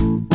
you